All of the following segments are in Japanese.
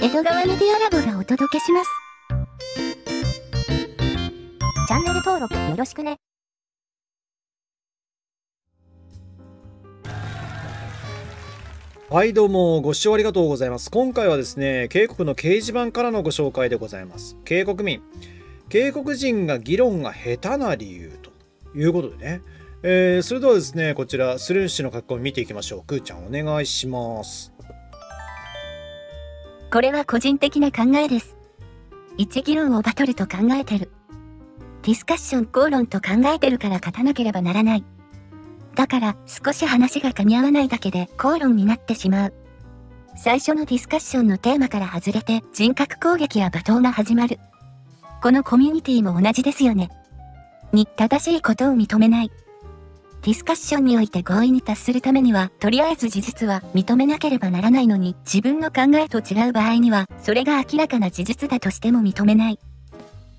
江戸川メディアラボがお届けします。チャンネル登録よろしくね。はいどうもご視聴ありがとうございます。今回はですね、渓谷の掲示板からのご紹介でございます。渓谷民。渓谷人が議論が下手な理由ということでね。えー、それではですね、こちら、スルーシの格好を見ていきましょう。くーちゃんお願いします。これは個人的な考えです。一議論をバトルと考えてる。ディスカッション口論と考えてるから勝たなければならない。だから少し話が噛み合わないだけで口論になってしまう。最初のディスカッションのテーマから外れて人格攻撃や罵倒が始まる。このコミュニティも同じですよね。に正しいことを認めない。ディスカッションにおいて合意に達するためには、とりあえず事実は認めなければならないのに、自分の考えと違う場合には、それが明らかな事実だとしても認めない。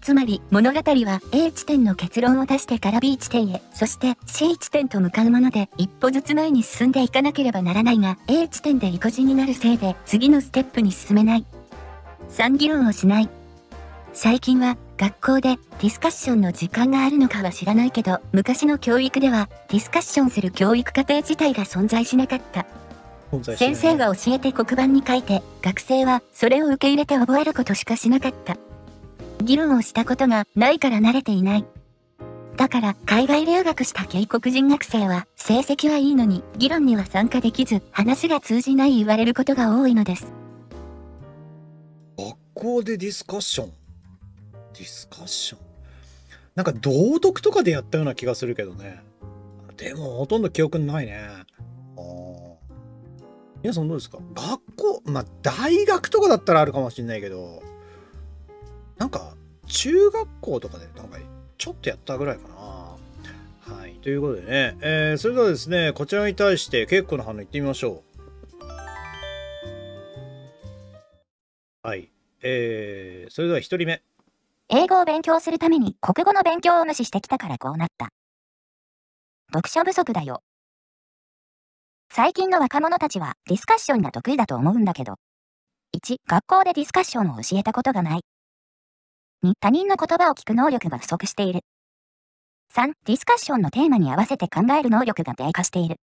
つまり、物語は A 地点の結論を出してから B 地点へ、そして C 地点と向かうもので、一歩ずつ前に進んでいかなければならないが、A 地点で意固地になるせいで、次のステップに進めない。3議論をしない。最近は学校でディスカッションの時間があるのかは知らないけど、昔の教育ではディスカッションする教育課程自体が存在しなかった。先生が教えて黒板に書いて、学生はそれを受け入れて覚えることしかしなかった。議論をしたことがないから慣れていない。だから海外留学した警告人学生は成績はいいのに議論には参加できず話が通じない言われることが多いのです。学校でディスカッション？ディスカッション。なんか道徳とかでやったような気がするけどね。でもほとんど記憶ないね。あ。皆さんどうですか？学校、まあ大学とかだったらあるかもしんないけど、なんか中学校とかでなんかちょっとやったぐらいかな。はい。ということでね、えー、それではですね、こちらに対して結構な反応いってみましょう。はい。えー、それでは1人目。英語を勉強するために国語の勉強を無視してきたからこうなった。読書不足だよ。最近の若者たちはディスカッションが得意だと思うんだけど。1、学校でディスカッションを教えたことがない。2、他人の言葉を聞く能力が不足している。3、ディスカッションのテーマに合わせて考える能力が低下している。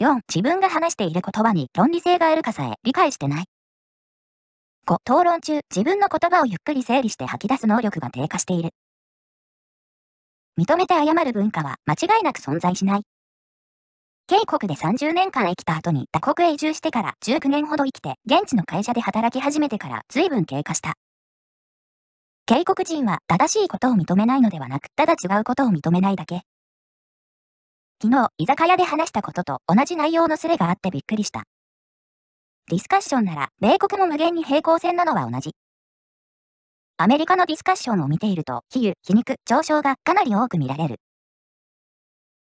4、自分が話している言葉に論理性があるかさえ理解してない。5、討論中、自分の言葉をゆっくり整理して吐き出す能力が低下している。認めて謝る文化は間違いなく存在しない。渓谷で30年間生きた後に他国へ移住してから19年ほど生きて現地の会社で働き始めてから随分経過した。渓谷人は正しいことを認めないのではなく、ただ違うことを認めないだけ。昨日、居酒屋で話したことと同じ内容のスレがあってびっくりした。ディスカッションなら、米国も無限に平行線なのは同じ。アメリカのディスカッションを見ていると、比喩、皮肉、上昇がかなり多く見られる。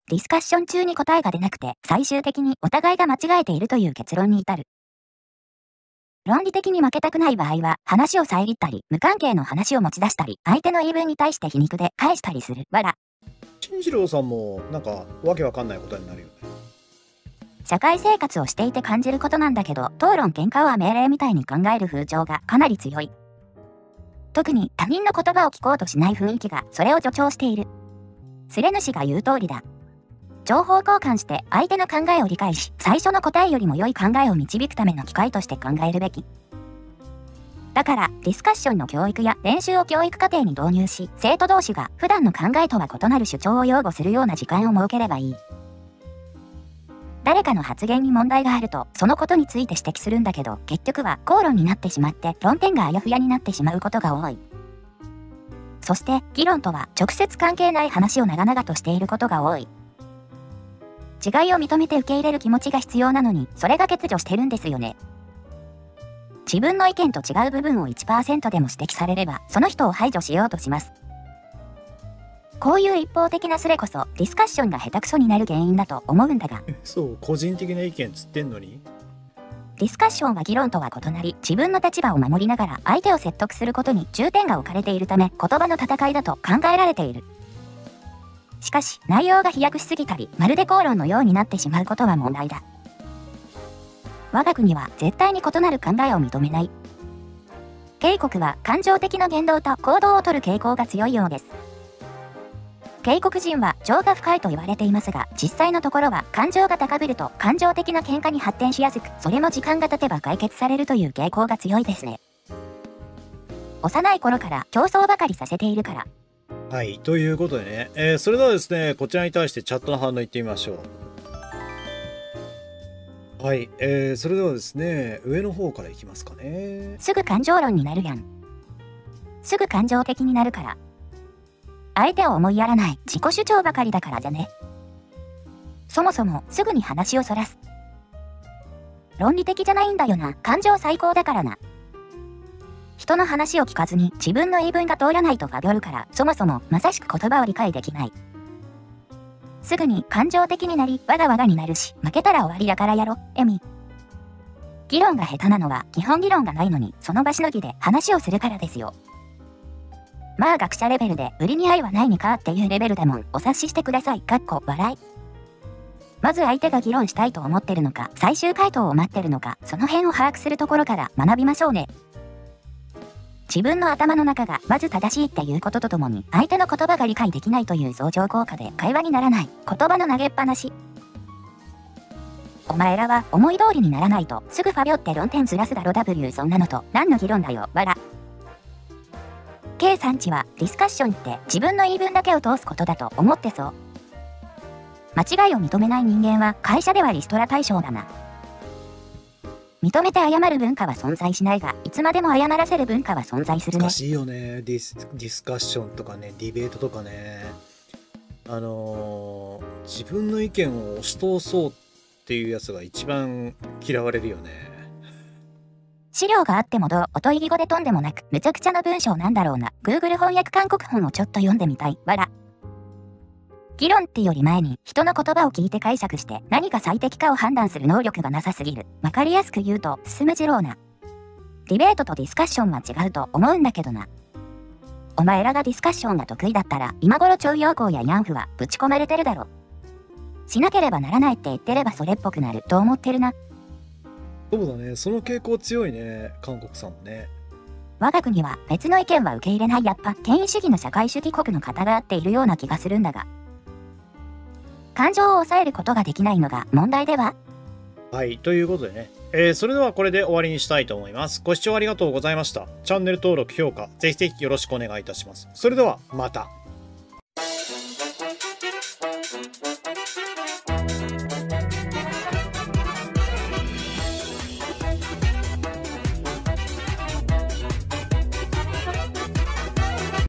ディスカッション中に答えが出なくて、最終的にお互いが間違えているという結論に至る。論理的に負けたくない場合は、話を遮ったり、無関係の話を持ち出したり、相手の言い分に対して皮肉で返したりする。わら。進次郎さんも、なんか、わけわかんない答えになるよ。社会生活をしていて感じることなんだけど、討論喧嘩は命令みたいに考える風潮がかなり強い。特に他人の言葉を聞こうとしない雰囲気がそれを助長している。スレ主が言う通りだ。情報交換して相手の考えを理解し、最初の答えよりも良い考えを導くための機会として考えるべき。だから、ディスカッションの教育や練習を教育課程に導入し、生徒同士が普段の考えとは異なる主張を擁護するような時間を設ければいい。誰かの発言に問題があると、そのことについて指摘するんだけど、結局は口論になってしまって、論点があやふやになってしまうことが多い。そして、議論とは直接関係ない話を長々としていることが多い。違いを認めて受け入れる気持ちが必要なのに、それが欠如してるんですよね。自分の意見と違う部分を1%でも指摘されれば、その人を排除しようとします。こういう一方的なスレこそディスカッションが下手くそになる原因だと思うんだがそう個人的な意見つってんのに？ディスカッションは議論とは異なり自分の立場を守りながら相手を説得することに重点が置かれているため言葉の戦いだと考えられているしかし内容が飛躍しすぎたりまるで口論のようになってしまうことは問題だ我が国は絶対に異なる考えを認めない。警国は感情的な言動と行動をとる傾向が強いようです。警国人は情が深いと言われていますが、実際のところは感情が高ぶると感情的な喧嘩に発展しやすく、それも時間が経てば解決されるという傾向が強いですね。幼い頃から競争ばかりさせているから。はい、ということでね、えー、それではですね、こちらに対してチャットの反応いってみましょう。はい、えー、それではですね、上の方からいきますかね。すぐ感情論になるやん。すぐ感情的になるから。相手を思いやらない自己主張ばかりだからじゃね。そもそもすぐに話をそらす。論理的じゃないんだよな。感情最高だからな。人の話を聞かずに自分の言い分が通らないとファビョるから、そもそもまさしく言葉を理解できない。すぐに感情的になり、わがわがになるし、負けたら終わりだからやろ、エミ。議論が下手なのは基本議論がないのに、その場しのぎで話をするからですよ。まあ学者レベルで売りに愛はないにかっていうレベルでもお察ししてください。かっこ笑い。まず相手が議論したいと思ってるのか、最終回答を待ってるのか、その辺を把握するところから学びましょうね。自分の頭の中がまず正しいっていうこととともに、相手の言葉が理解できないという相乗効果で会話にならない。言葉の投げっぱなし。お前らは思い通りにならないと、すぐファビョって論点ずらすだろ W そんなのと、何の議論だよ、わら。K さんちはディスカッションって自分の言い分だけを通すことだと思ってそう。間違いを認めない人間は会社ではリストラ対象だな。認めて謝る文化は存在しないが、いつまでも謝らせる文化は存在するね。難しいよねディス。ディスカッションとかね、ディベートとかね。あのー、自分の意見を押し通そうっていうやつが一番嫌われるよね。資料があってもどう、おといぎ語で飛んでもなく、むちゃくちゃな文章なんだろうな。Google 翻訳韓国本をちょっと読んでみたい。わら。議論ってより前に、人の言葉を聞いて解釈して、何が最適かを判断する能力がなさすぎる。わかりやすく言うと、進む次郎な。ディベートとディスカッションは違うと思うんだけどな。お前らがディスカッションが得意だったら、今頃徴用工やヤンフはぶち込まれてるだろ。しなければならないって言ってればそれっぽくなると思ってるな。そうだね。その傾向強いね。韓国さんもね。我が国は別の意見は受け入れないやっぱ権威主義の社会主義国の方が合っているような気がするんだが。感情を抑えることができないのが問題では？はい。ということでね。えー、それではこれで終わりにしたいと思います。ご視聴ありがとうございました。チャンネル登録、評価、ぜひぜひよろしくお願いいたします。それでは、また。